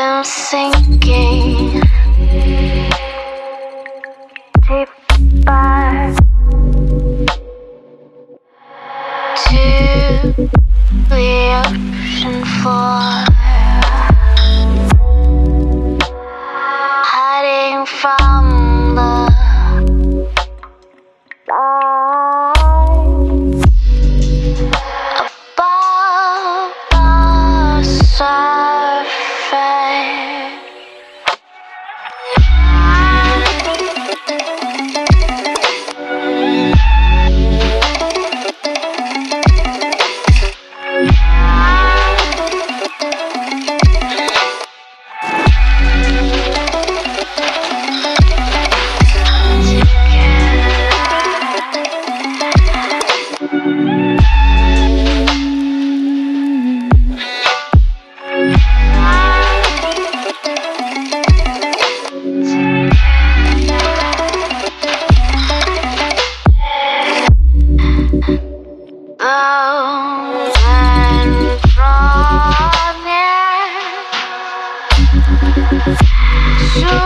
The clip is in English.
been sinking deeper to the ocean floor. Hiding from the light above us. You're